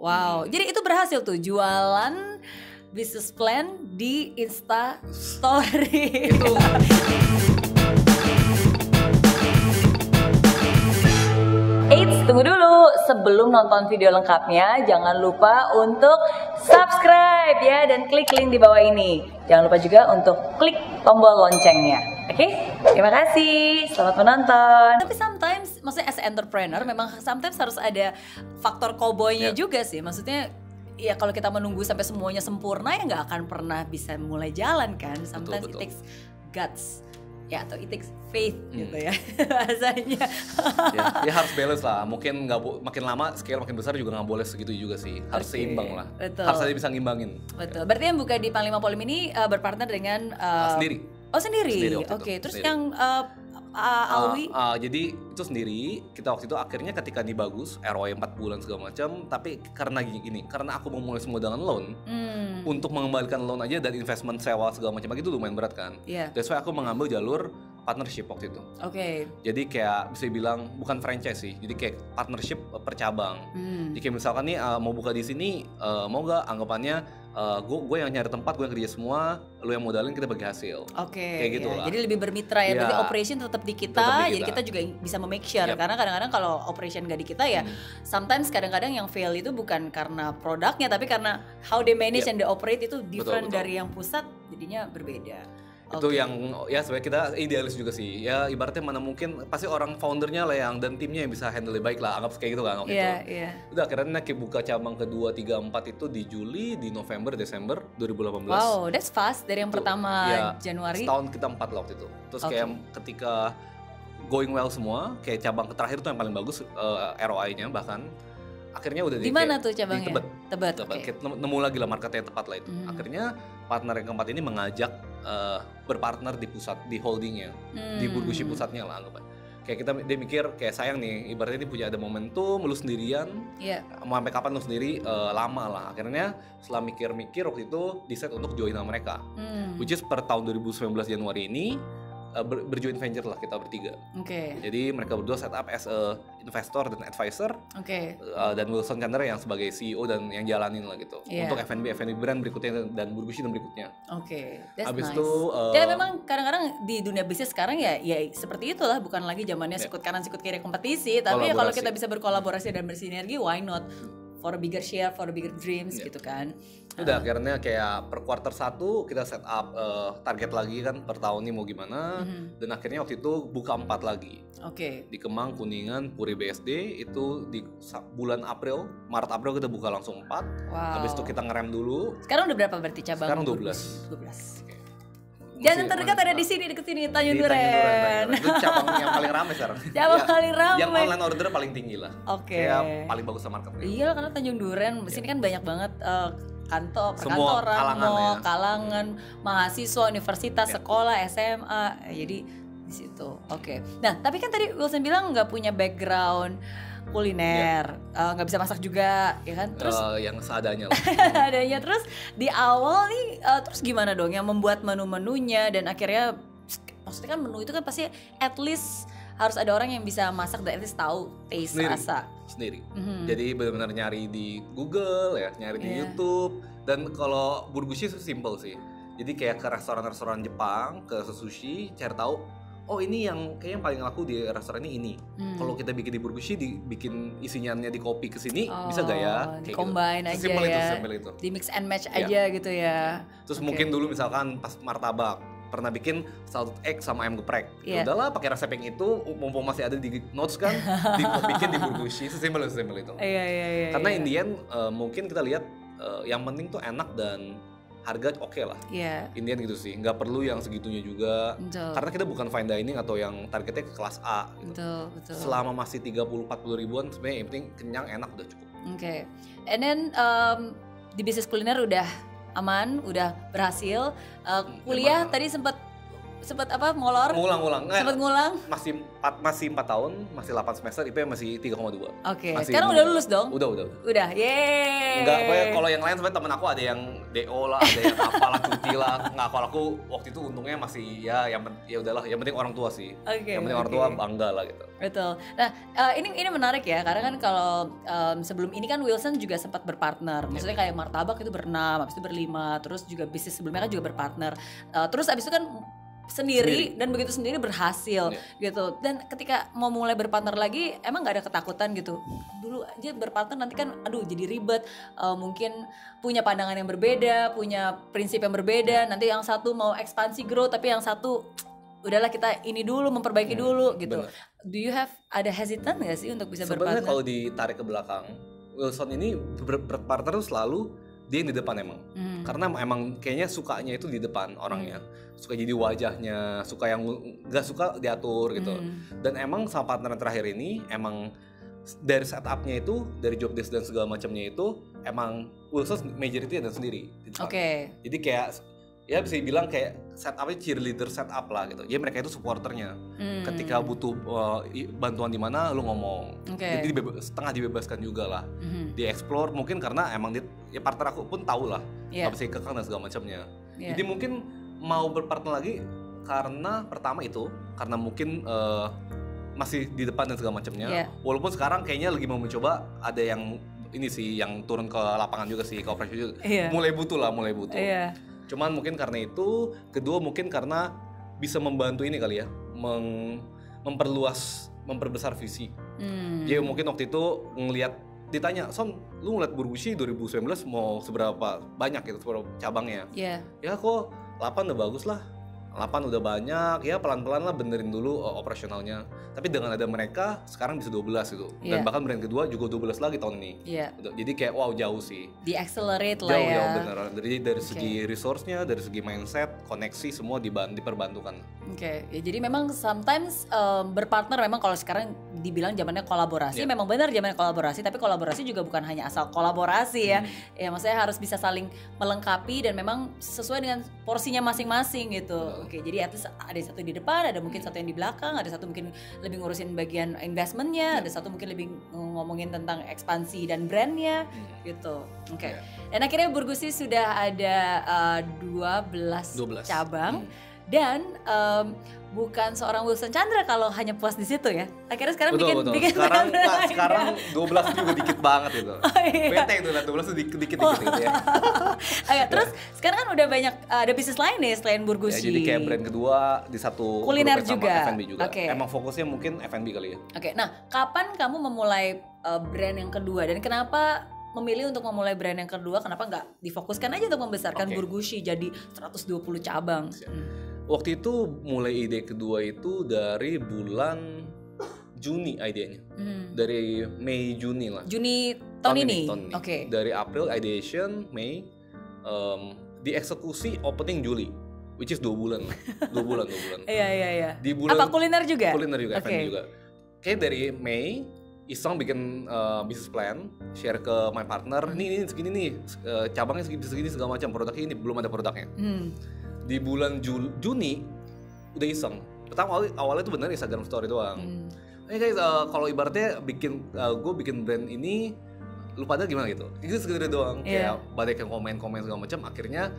Wow, jadi itu berhasil tuh jualan business plan di Insta Story. Itu Eits, tunggu dulu. Sebelum nonton video lengkapnya, jangan lupa untuk subscribe ya dan klik link di bawah ini. Jangan lupa juga untuk klik tombol loncengnya. Oke? Terima kasih. Selamat menonton. Tapi sometimes, maksudnya as entrepreneur, memang sometimes harus ada faktor cowboynya Ya. juga sih. Maksudnya ya kalau kita menunggu sampai semuanya sempurna ya nggak akan pernah bisa mulai jalan kan. Sometimes it betul. takes guts ya atau it takes faith Hmm. gitu ya bahasanya. ya, ya harus balance lah. Mungkin nggak makin lama scale makin besar juga nggak boleh segitu juga sih. Harus Oke, seimbang lah. betul. Harus ada bisa ngimbangin. Betul. Berarti yang buka di Panglima Polim ini uh, berpartner dengan uh, sendiri. Oh sendiri. Sendiri Oke. itu, Terus sendiri. yang uh, uh, Alwi. Ah, ah, jadi itu sendiri kita waktu itu akhirnya ketika ini bagus ROI 4 bulan segala macam tapi karena gini, karena aku memulai semua dengan loan hmm. untuk mengembalikan loan aja dan investment sewa segala macam itu lumayan berat kan Iya. that's why aku mengambil jalur partnership waktu itu Oke. jadi kayak bisa bilang bukan franchise sih jadi kayak partnership eh, per cabang Hmm. jadi kayak misalkan nih eh, mau buka di sini eh, mau gak anggapannya gue gue yang nyari tempat gue yang kerja semua lu yang modalin kita bagi hasil Oke. Kayak gitu ya. lah. Jadi lebih bermitra ya. Berarti operation tetap di kita. Tetap di Jadi kita. kita juga bisa make sure. Yap. Karena kadang-kadang kalau operation gak di kita ya, Hmm. sometimes kadang-kadang yang fail itu bukan karena produknya, tapi karena how they manage Yap. and they operate itu different betul. dari yang pusat. Jadinya berbeda. Itu yang ya sebenarnya kita idealis juga sih ya ibaratnya mana mungkin pasti orang foundernya lah yang dan timnya yang bisa handle baik lah anggap kayak gitu kan waktu Iya, itu iya. udah akhirnya kayak buka cabang kedua tiga empat itu di Juli di November Desember 2018 Wow, that's fast dari yang Itu, pertama ya, Januari. setahun kita empat lah waktu itu terus Oke. kayak ketika going well semua kayak cabang terakhir tuh yang paling bagus eh, ROI-nya bahkan akhirnya udah Di di mana tuh di cabangnya? Tebet Tebet. Oke. kita nemu nemu lagi lah market yang tepat lah itu. Hmm. Akhirnya partner yang keempat ini mengajak eh, berpartner di pusat di holdingnya, di Hmm. Burgushi pusatnya lah anggapan. Kayak kita dia mikir kayak sayang nih, ibaratnya ini punya ada momentum lu sendirian, Iya. mau sampai kapan lu sendiri eh, lama lah. Akhirnya setelah mikir-mikir waktu itu decide untuk join sama mereka. Hmm. Which is per tahun 2019 Januari ini eh, ber, berjoint venture lah kita bertiga. Oke. Jadi mereka berdua set up as a investor dan advisor Oke. Uh, dan Wilson Chandra yang sebagai CEO dan yang jalanin lah gitu Iya. untuk F&B F&B brand berikutnya dan Burgushi dan berikutnya. Oke. That's Abis nice. itu uh, Ya memang kadang-kadang di dunia bisnis sekarang ya ya seperti itulah bukan lagi zamannya Ya. sikut kanan sikut kiri kompetisi tapi ya kalau kita bisa berkolaborasi dan bersinergi why not for a bigger share for a bigger dreams Ya. gitu kan. udah akhirnya kayak per quarter satu kita set up uh, target lagi kan per tahun ini mau gimana Mhm. dan akhirnya waktu itu buka empat lagi Oke. di Kemang, Kuningan, Puri BSD itu di bulan April, Maret April kita buka langsung empat. Wow. Habis itu kita ngerem dulu. Sekarang udah berapa berarti cabang? Sekarang Burgus? 12. 12. Oke. Jangan terdekat ada di sini deket sini di Tanjung Duren. Duren, Tanjung Duren. Itu cabang yang paling ramai sekarang. Cabang Ya, paling ramai. Yang online order paling tinggi lah. Oke. Kayak paling bagus sama marketnya. Iya karena Tanjung Duren di sini kan banyak banget eh, kantor, Semua perkantoran, kalangan mall, ya. kalangan, mahasiswa, universitas, Ya. sekolah, SMA. Eh, Jadi di situ. Oke. Nah, tapi kan tadi Wilson bilang nggak punya background kuliner, eh, nggak bisa masak juga, ya kan? Terus Eh, yang seadanya lah. adanya terus di awal nih eh, terus gimana dong yang membuat menu-menunya dan akhirnya maksudnya kan menu itu kan pasti at least harus ada orang yang bisa masak dan at least tahu taste Sendiri. rasa. sendiri. Mhm. Jadi benar-benar nyari di Google ya, nyari di Iya. YouTube dan kalau Burgushi itu simple sih. Jadi kayak ke restoran-restoran Jepang, ke sushi, cari tahu oh ini yang kayaknya yang paling laku di restoran ini ini. Hmm. Kalau kita bikin di Burgushi dibikin isinya di kopi ke sini Oh, bisa gak ya? di Kayak combine gitu. aja itu, ya. sesimpel itu. di mix and match Iya. aja gitu ya. Terus Oke. mungkin dulu misalkan pas martabak pernah bikin salted egg sama ayam geprek. Iya. Ya udahlah pakai resep yang itu mumpung masih ada di notes kan di, bikin di Burgushi sesimpel itu, sesimpel itu. Iya iya iya. Karena iya. in the end eh, mungkin kita lihat eh, yang penting tuh enak dan harga oke lah. Iya, In the end gitu sih, nggak perlu yang segitunya juga. betul. Karena kita bukan fine dining atau yang targetnya ke kelas A. Gitu. betul betul. Selama masih 30-40 ribuan sebenarnya yang penting kenyang enak udah cukup. Oke. And then um, di bisnis kuliner udah aman, udah berhasil. Uh, kuliah Gimana? tadi sempat sempat apa molor? Ngulang-ngulang. Eh, Sempat ngulang? masih 4 masih 4 tahun, masih 8 semester, IP masih 3,2. Oke. Masih Sekarang udah lulus dong? Udah, udah. udah. Udah. Yeay. Enggak, pokoknya kalau yang lain sebenarnya temen aku ada yang DO lah, ada yang apalah cuti lah. Enggak, kalau aku waktu itu untungnya masih ya yang ya udahlah, yang penting orang tua sih. Oke, yang penting orang oke. tua bangga lah gitu. Betul. Nah, eh, ini ini menarik ya, karena kan kalau em, sebelum ini kan Wilson juga sempat berpartner. Maksudnya kayak martabak itu berenam, habis itu berlima, terus juga bisnis sebelumnya kan juga berpartner. Eh, terus habis itu kan sendiri, dan begitu sendiri berhasil Iya. gitu. Dan ketika mau mulai berpartner lagi, emang nggak ada ketakutan gitu. Dulu aja berpartner nanti kan, aduh jadi ribet. Eh, mungkin punya pandangan yang berbeda, punya prinsip yang berbeda. Nanti yang satu mau ekspansi grow, tapi yang satu udahlah kita ini dulu memperbaiki dulu gitu. bener. Do you have ada hesitant nggak sih untuk bisa Sebenarnya berpartner? kalau ditarik ke belakang, Wilson ini ber- berpartner selalu dia yang di depan emang. Hmm. Karena emang kayaknya sukanya itu di depan orangnya. Suka jadi wajahnya, suka yang nggak suka diatur gitu. Hmm. Dan emang sama partner terakhir ini emang dari setupnya itu, dari job desk dan segala macamnya itu emang Wilson majority ada sendiri. Oke. Jadi kayak ya bisa dibilang kayak setupnya cheerleader setup lah gitu. Jadi mereka itu supporternya. Hmm. Ketika butuh uh, bantuan di mana lu ngomong. Oke. Jadi dibeba- setengah dibebaskan juga lah. Mhm. Di explore mungkin karena emang dia, ya partner aku pun tahu lah nggak bisa kekang dan segala macamnya. Iya. Jadi mungkin mau berpartner lagi karena pertama itu karena mungkin uh, masih di depan dan segala macamnya. Iya. Walaupun sekarang kayaknya lagi mau mencoba ada yang ini sih yang turun ke lapangan juga sih ke operasi juga. Iya. Mulai butuh lah, mulai butuh. Iya. Cuman mungkin karena itu, kedua mungkin karena bisa membantu ini kali ya, meng- memperluas, memperbesar visi. Hmm. Jadi mungkin waktu itu ngelihat ditanya, Son, lu ngeliat Burbushi 2019 mau seberapa banyak gitu, seberapa cabangnya? Iya. Ya kok 8 udah bagus lah. 8 udah banyak, ya pelan-pelan lah benerin dulu uh, operasionalnya. Tapi dengan ada mereka, sekarang bisa 12 gitu. Iya. Dan bahkan brand kedua juga 12 lagi tahun ini. Iya. Udah- Jadi kayak wow jauh sih Di accelerate lah ya. jauh bener dari dari segi resource-nya dari segi mindset koneksi semua diban diperbantukan Oke, ya jadi memang sometimes um, berpartner memang kalau sekarang dibilang zamannya kolaborasi, Iya. memang benar zamannya kolaborasi, tapi kolaborasi juga bukan hanya asal kolaborasi ya. Hmm. Ya maksudnya harus bisa saling melengkapi dan memang sesuai dengan porsinya masing-masing gitu. Betul. Oke, jadi at least ada satu di depan, ada mungkin satu yang di belakang, ada satu mungkin lebih ngurusin bagian investmentnya, Iya. ada satu mungkin lebih ngomongin tentang ekspansi dan brandnya Hmm. gitu. Oke. Iya. Dan akhirnya Burgusi sudah ada uh, 12, 12 cabang Hmm. Dan em, bukan seorang Wilson Chandra kalau hanya puas di situ ya. Akhirnya sekarang betul bikin betul bikin sekarang nah, sekarang 12 itu juga dikit banget gitu iya. bete itu lah 12 itu dikit dikit, dikit gitu ya Oke, terus sekarang kan udah banyak uh, ada bisnis lain nih selain Ya, Burgusi. jadi kayak brand kedua di satu Kuliner juga. F&B juga Oke. emang fokusnya mungkin F&B kali ya Oke, nah kapan kamu memulai uh, brand yang kedua dan kenapa memilih untuk memulai brand yang kedua? Kenapa nggak difokuskan aja untuk membesarkan Oke. Burgusi jadi 120 cabang? Siap. Hmm. Waktu itu mulai ide kedua itu dari bulan Juni idenya Hmm. dari Mei Juni lah Juni tahun, ini. tahun ini. Oke. Dari April ideation, Mei, um, dieksekusi opening Juli, which is dua bulan, dua bulan, dua bulan. Iya iya iya. Di bulan Apa kuliner juga? kuliner juga. F&B juga. Kayak dari Mei, iseng bikin uh, business plan, share ke my partner, nih ini segini nih, uh, cabangnya segini, segini segala macam, produknya ini belum ada produknya. Hmm. Di bulan Jul- Juni udah iseng. Pertama awal, awalnya tuh bener Instagram story doang. Hmm. Hey guys, uh, kalau ibaratnya bikin gue bikin brand ini lu pada gimana gitu? Itu segede doang Iya. kayak banyak yang komen-komen segala macam akhirnya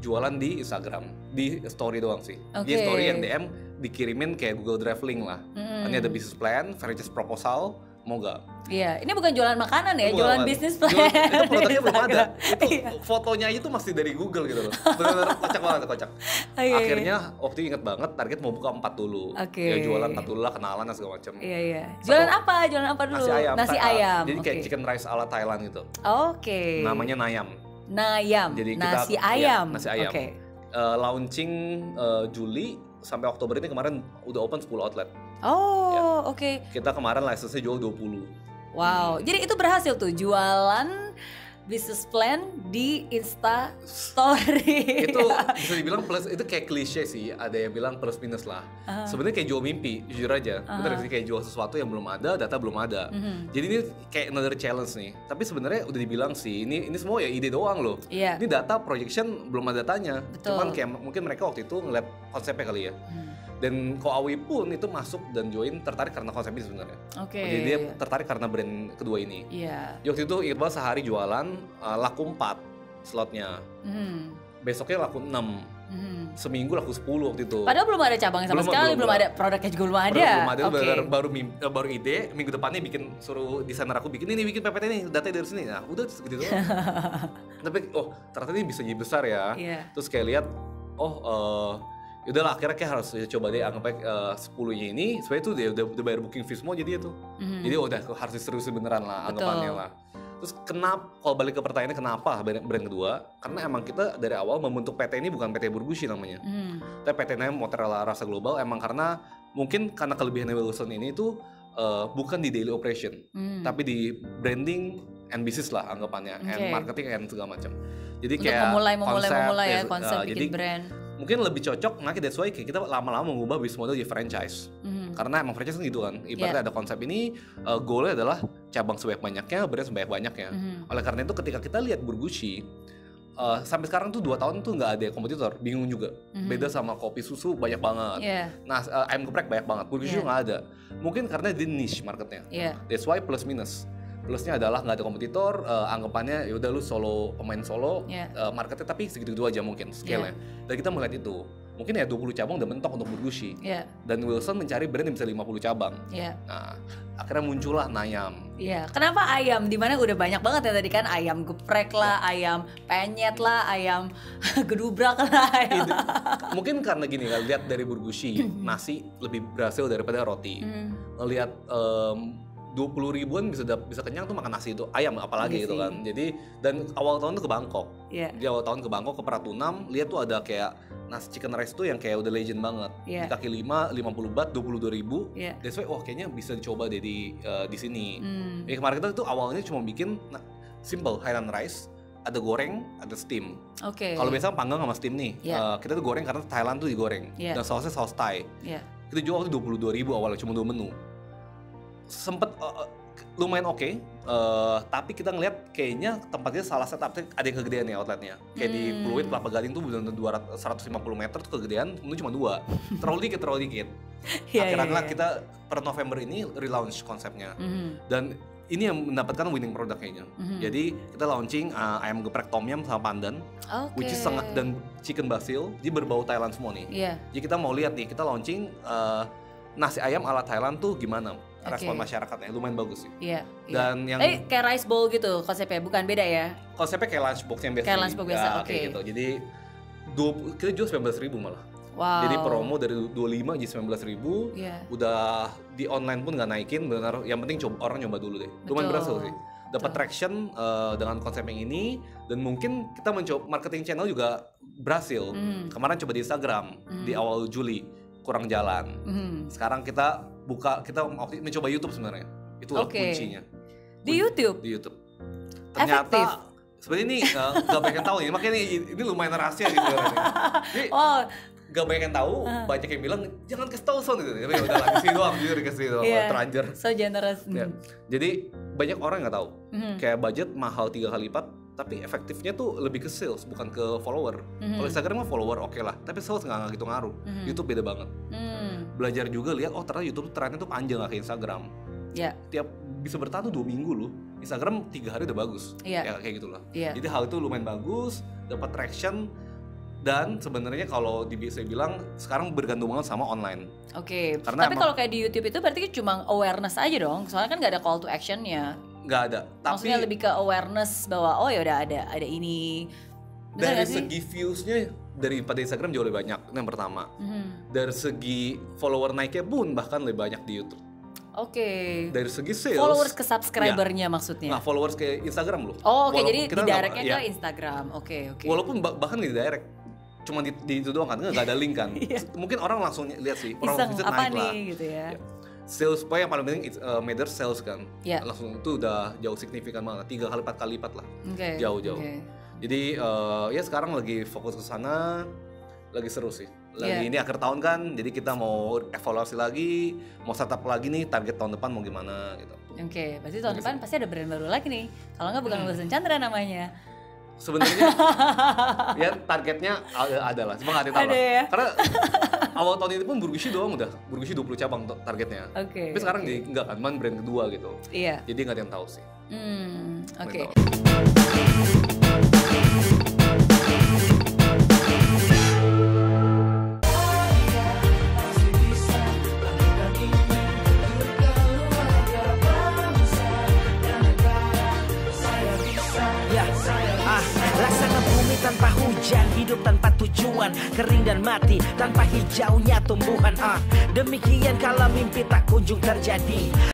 jualan di Instagram, di story doang sih. Dia Oke. story yang DM dikirimin kayak Google Drive link lah. Hmm. Ini ada business plan, franchise proposal, mau gak? Iya, ini bukan jualan makanan ya, Itu jualan bisnis plan. Jualan- itu produknya belum ada. Itu Iya. fotonya tuh masih dari Google gitu loh. Benar-benar kocak banget, kocak. Iya. Akhirnya waktu itu inget banget target mau buka empat dulu. Oke. Ya jualan empat dulu lah, kenalan dan segala macam. Iya iya. Jualan apa? Jualan apa dulu? Nasi ayam. Nasi Thai- ayam. Jadi kayak chicken rice ala Thailand gitu. Oke. Namanya Nayam. Nayam. Jadi kita- nasi iya, ayam. nasi ayam. Oke. Eh, launching eh, Juli sampai Oktober ini kemarin udah open 10 outlet. Oh, oke. Kita kemarin license-nya jual 20. Wow. Jadi itu berhasil tuh jualan business plan di Insta Story. itu bisa dibilang plus itu kayak klise sih ada yang bilang plus minus lah Ah. sebenarnya kayak jual mimpi jujur aja bener sih kayak jual sesuatu yang belum ada data belum ada Mhm. jadi ini kayak another challenge nih tapi sebenarnya udah dibilang sih ini ini semua ya ide doang loh Iya. ini data projection belum ada datanya Betul. cuman kayak mungkin mereka waktu itu ngeliat konsepnya kali ya Hmm. Dan Koawi pun itu masuk dan join tertarik karena konsep ini sebenarnya Oke. jadi dia tertarik karena brand kedua ini Iya. waktu itu Iqbal sehari jualan uh, laku 4 slotnya Mhm. besoknya laku 6 Mhm. seminggu laku 10 waktu itu Padahal belum ada cabang sama Belum, sekali, belum, belum, ada produknya juga belum ada. Belum ada Oke. baru baru, eh, baru ide minggu depannya bikin suruh desainer aku bikin ini bikin PPT nih data dari sini nah udah doang tapi oh ternyata ini bisa jadi besar ya Iya. terus kayak lihat oh eh yaudahlah akhirnya kayak harus coba deh anggap aja eh, 10 nya ini sebenarnya itu dia udah, udah bayar booking fee semua jadi itu Mhm. jadi udah harus serius beneran lah Betul. anggapannya lah terus kenapa kalau balik ke pertanyaannya kenapa brand, brand kedua karena emang kita dari awal membentuk PT ini bukan PT Burgushi namanya Mhm. tapi PT namanya Mozzarella Rasa Global emang karena mungkin karena kelebihan Wilson ini itu eh, bukan di daily operation Mhm. tapi di branding and business lah anggapannya and Oke. marketing and segala macam jadi Untuk kayak memulai, memulai, konsep, memulai ya ya, konsep eh, bikin jadi brand. Mungkin lebih cocok makanya that's why kayak kita lama-lama mengubah bisnis model jadi franchise. Mhm. karena emang franchise kan gitu kan ibaratnya ada konsep ini uh, goalnya adalah cabang sebanyak banyaknya brand sebanyak banyaknya. Mhm. oleh karena itu ketika kita lihat Burgushi uh, sampai sekarang tuh dua tahun tuh nggak ada kompetitor bingung juga. Mhm. beda sama kopi susu banyak banget. Iya, nah uh, ayam geprek banyak banget Burgushi tuh nggak ada. Mungkin karena di niche marketnya. Iya. that's why plus minus plusnya adalah nggak ada kompetitor uh, anggapannya ya udah lu solo pemain solo yeah. uh, marketnya tapi segitu dua aja mungkin scale-nya yeah. dan kita melihat itu mungkin ya 20 cabang udah mentok untuk burgushi. yeah. dan Wilson mencari brand yang bisa 50 cabang yeah. nah akhirnya muncullah Nayam Iya, yeah. kenapa ayam? Di mana udah banyak banget ya tadi kan ayam geprek lah, yeah. ayam penyet lah, ayam gedubrak lah. Ayam. Itu, mungkin karena gini lihat dari Burgushi, nasi lebih berhasil daripada roti. Mm. Lihat um, 20 ribuan bisa bisa kenyang tuh makan nasi itu ayam apalagi iya gitu kan jadi dan awal tahun tuh ke Bangkok yeah. di awal tahun ke Bangkok ke Pratunam lihat tuh ada kayak nasi chicken rice tuh yang kayak udah legend banget yeah. di kaki lima 50 bat 22 ribu yeah. that's why wah kayaknya bisa dicoba deh di uh, di sini mm. ya, kemarin kita tuh awalnya cuma bikin nah, simple Highland rice ada goreng, ada steam. Oke. Okay. Kalau biasa panggang sama steam nih, yeah. uh, kita tuh goreng karena Thailand tuh digoreng yeah. dan sausnya saus Thai. Yeah. Kita jual waktu dua ribu awalnya cuma dua menu Sempet eh, lumayan oke, eh, tapi kita ngeliat kayaknya tempatnya salah set tapi ada yang kegedean ya outletnya. Kayak di Hmm. Pluit, Kelapa Gading tuh benar-benar 200 150 meter tuh kegedean, menu cuma dua. terlalu dikit, terlalu dikit. Iya, iya, Akhirnya iya. kita per November ini relaunch konsepnya Mhm. dan ini yang mendapatkan winning product kayaknya. Mhm. Jadi kita launching uh, ayam geprek tom yum sama pandan, Oke. which is sangat dan chicken basil, jadi berbau Thailand semua nih. Iya. Jadi kita mau lihat nih, kita launching uh, nasi ayam ala Thailand tuh gimana respon Oke. masyarakatnya, lumayan bagus sih. Iya. iya. Dan yang Eh kayak rice bowl gitu konsepnya, bukan beda ya? konsepnya kayak lunchbox yang biasa. Kayak lunchbox biasa, oke. Kayak gitu. Jadi 20, kita jual 19 ribu malah. Wow. Jadi promo dari 25 jadi 19 ribu. Iya. udah di online pun nggak naikin benar yang penting coba orang nyoba dulu deh lumayan berhasil sih dapat traction eh, dengan konsep yang ini dan mungkin kita mencoba marketing channel juga berhasil Mhm. kemarin coba di Instagram di awal Juli kurang jalan Mhm. sekarang kita buka kita mau- mencoba YouTube sebenarnya itu Oke. kuncinya Di YouTube. di YouTube Efektif. ternyata sebenarnya ini eh, nggak banyak yang tahu ini makanya ini, ini lumayan rahasia gitu Jadi, Oh, gak banyak yang tahu, banyak yang bilang jangan kasih tahu son gitu. Tapi ya udah lah, kasih doang, jujur dikasih doang, Iya. terlanjur. so generous. Ya. Jadi banyak orang nggak tahu. Mhm. Kayak budget mahal tiga kali lipat, tapi efektifnya tuh lebih ke sales bukan ke follower. Mhm. Kalau Instagram mah follower oke lah, tapi sales nggak nggak gitu ngaruh. Mhm. YouTube beda banget. Hmm. Belajar juga lihat oh ternyata YouTube trennya tuh panjang nggak kayak Instagram. Ya. Tiap bisa bertahan tuh dua minggu loh. Instagram tiga hari udah bagus. Iya. Ya kayak gitulah. Iya. Jadi hal itu lumayan bagus, dapat traction dan sebenarnya kalau di bisa bilang sekarang bergantung banget sama online. Oke. Karena Tapi kalau kayak di YouTube itu berarti cuma awareness aja dong. Soalnya kan nggak ada call to actionnya. Nggak ada. Tapi Maksudnya lebih ke awareness bahwa oh ya udah ada ada ini. Bener dari segi viewsnya daripada Instagram jauh lebih banyak. Yang pertama. Mhm. Dari segi follower naiknya pun bahkan lebih banyak di YouTube. Oke. Dari segi sales. Followers ke subscribernya maksudnya. Nah, followers ke Instagram loh. Oh, oke Walaupun jadi di directnya ya, ke Instagram. Oke, oke. Walaupun bah- bahkan di direct cuma di, di itu doang kan nggak ada link kan. Iya. Mungkin orang langsung lihat sih, orang Iseng visit apa naik nih lah. gitu ya. Ya. Sales pokoknya yang paling penting it's, uh, matter sales kan Iya. langsung itu udah jauh signifikan banget tiga kali empat kali lipat lah Oke. Jauh-jauh. oke. jadi uh, ya sekarang lagi fokus ke sana lagi seru sih lagi Iya. ini akhir tahun kan jadi kita mau evaluasi lagi mau setup lagi nih target tahun depan mau gimana gitu Oke, berarti tahun depan pasti ada brand baru lagi nih. Kalau nggak bukan Wilson Chandra namanya. sebenarnya ya targetnya ada, ada lah cuma nggak ada tahu Ada ya? karena awal tahun ini pun Burgushi doang udah Burgushi 20 cabang targetnya Oke. tapi sekarang di, enggak kan man brand kedua gitu Iya. jadi nggak ada yang tahu sih Hmm, oke. Tahu. Ya, ah, laksana bumi tanpa hujan, hidup tanpa tujuan, kering dan mati tanpa hijaunya tumbuhan. Ah, demikian kalau mimpi tak kunjung terjadi.